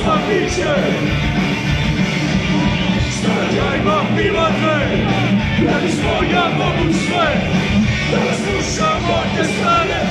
piva piće Staranjajma piva dve? Da ja mogu sve? Da slušamo te stane?